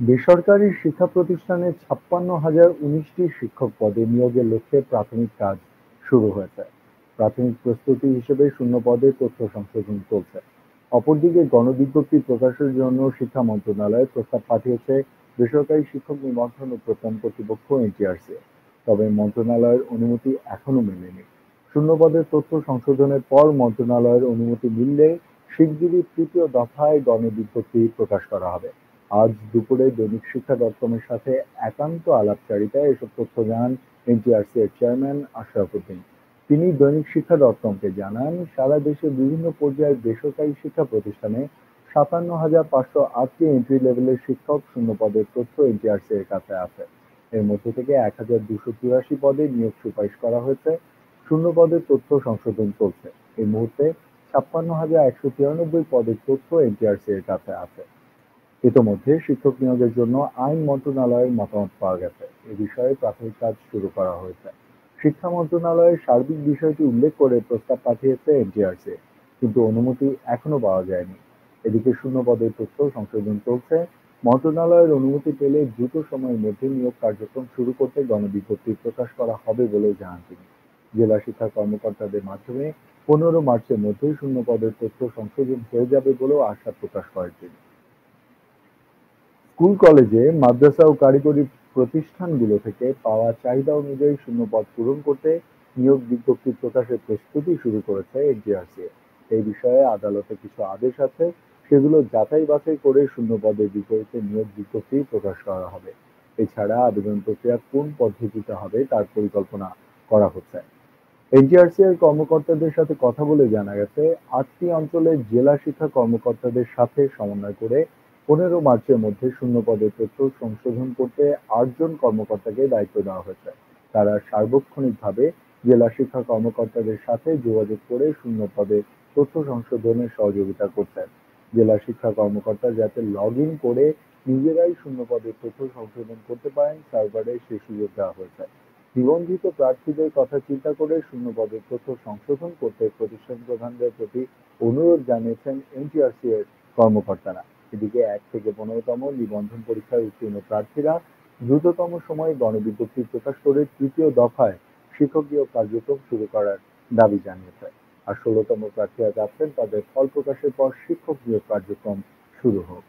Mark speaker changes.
Speaker 1: বেসরকারি শিক্ষা প্রতিষ্ঠানে ছাপ্পান্ন হাজার উনিশটি শিক্ষক পদে নিয়োগের লক্ষ্যে প্রাথমিক কাজ শুরু হয়েছে। প্রাথমিক প্রস্তুতি হিসেবে শূন্য পদে তথ্য সংশোধন চলছে। অপরদিকে গণবিজ্ঞপ্তি প্রকাশের জন্য শিক্ষা মন্ত্রণালয় প্রস্তাব পাঠিয়েছে বেসরকারি শিক্ষক নিবন্ধন ও প্রত্যয়ন কর্তৃপক্ষ এনটিআরসি। তবে মন্ত্রণালয়ের অনুমতি এখনও মেলেনি। শূন্য পদের তথ্য সংশোধনের পর মন্ত্রণালয়ের অনুমতি মিললে শিগগিরই তৃতীয় দফায় গণবিজ্ঞপ্তি প্রকাশ করা হবে। আজ দুপুরে দৈনিক শিক্ষা দপ্তরের সাথে একান্ত আলাপচারিতায় এসব তথ্য জানান এনটিআরসি এর চেয়ারম্যান আশরাফ উদ্দিন তিনি দৈনিক শিক্ষা দপ্তরকে জানান, সারা দেশে বিভিন্ন পর্যায়ের বেসরকারি শিক্ষা প্রতিষ্ঠানে সাতান্ন হাজার পাঁচশো আটটি এন্ট্রি লেভেলের শিক্ষক শূন্য পদের তথ্য এনটিআরসি এর কাছে আছে। এর মধ্যে থেকে এক হাজার দুশো চুরাশি পদে নিয়োগ সুপারিশ করা হয়েছে। শূন্য পদের তথ্য সংশোধন চলছে। এই মুহূর্তে ছাপ্পান্ন হাজার একশো তিরানব্বই পদের তথ্য এনটিআরসি এর কাছে আছে। ইতোমধ্যে শিক্ষক নিয়োগের জন্য আইন মন্ত্রণালয়ের মতামত পাওয়া গেছে। এ বিষয়ে প্রাথমিক কাজ শুরু করা হয়েছে। শিক্ষা মন্ত্রণালয়ের সার্বিক বিষয়টি উল্লেখ করে প্রস্তাব পাঠিয়েছে এনটিআরসি, কিন্তু অনুমতি এখনও পাওয়া যায়নি। এদিকে শূন্য পদের তথ্য সংশোধন চলছে। মন্ত্রণালয়ের অনুমতি পেলে দ্রুত সময়ের মধ্যে নিয়োগ কার্যক্রম শুরু করতে গণবিজ্ঞপ্তি প্রকাশ করা হবে বলেও জানান তিনি। জেলা শিক্ষা কর্মকর্তাদের মাধ্যমে পনেরো মার্চের মধ্যেই শূন্য পদের তথ্য সংশোধন হয়ে যাবে বলেও আশা প্রকাশ করেন তিনি। স্কুল কলেজে মাদ্রাসা ও কারিগরি প্রতিষ্ঠানগুলো থেকে পাওয়া চাহিদা অনুযায়ী শূন্য পদ পূরণ করতে নিয়োগ বিজ্ঞপ্তি প্রকাশের প্রস্তুতি শুরু করেছে এনটিআরসি এই বিষয়ে আদালতে কিছু আদেশ আছে, সেগুলো যাচাই বাছাই করে শূন্য পদের বিপরীতে নিয়োগ বিজ্ঞপ্তি প্রকাশ করা হবে। এছাড়া আবেদন প্রক্রিয়া কোন পদ্ধতিতে হবে তার পরিকল্পনা করা হচ্ছে। এনটিআরসি এর কর্মকর্তাদের সাথে কথা বলে জানা গেছে, আটটি অঞ্চলের জেলা শিক্ষা কর্মকর্তাদের সাথে সমন্বয় করে পনেরো মার্চের মধ্যে শূন্য পদের তথ্য সংশোধন করতে আটজন কর্মকর্তাকে দায়িত্ব দেওয়া হয়েছে। তারা সার্বক্ষণিকভাবে জেলা শিক্ষা কর্মকর্তাদের সাথে যোগাযোগ করে শূন্য পদে তথ্য সংশোধনে সহযোগিতা করছেন জেলা শিক্ষা কর্মকর্তা যাতে লগ ইন করে নিজেরাই শূন্য পদের তথ্য সংশোধন করতে পারেন, সার্ভারে সে সুযোগ দেওয়া হয়েছে। নিবন্ধিত প্রার্থীদের কথা চিন্তা করে শূন্য পদের তথ্য সংশোধন করতে প্রতিষ্ঠান প্রধানদের প্রতি অনুরোধ জানিয়েছেন এনটিআরসি এর কর্মকর্তারা। এদিকে এক থেকে পনেরোতম নিবন্ধন পরীক্ষায় উত্তীর্ণ প্রার্থীরা দ্রুততম সময়ে গণবিজ্ঞপ্তি প্রকাশ করে তৃতীয় দফায় শিক্ষকীয় কার্যক্রম শুরু করার দাবি জানিয়েছে। আর ষোলোতম প্রার্থীরা যাচ্ছেন তাদের ফল প্রকাশের পর শিক্ষক নিয়োগ কার্যক্রম শুরু হোক।